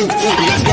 Un, un.